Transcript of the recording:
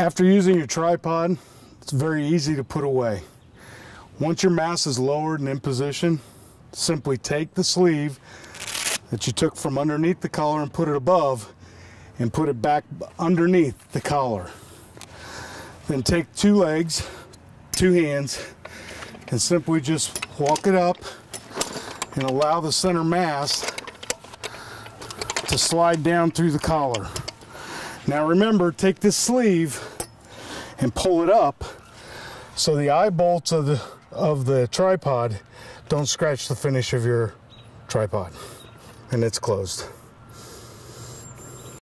After using your tripod, it's very easy to put away. Once your mass is lowered and in position, simply take the sleeve that you took from underneath the collar and put it above and put it back underneath the collar. Then take two legs, two hands, and simply just walk it up and allow the center mass to slide down through the collar. Now remember, take this sleeve and pull it up so the eye bolts of the of the tripod don't scratch the finish of your tripod and it's closed.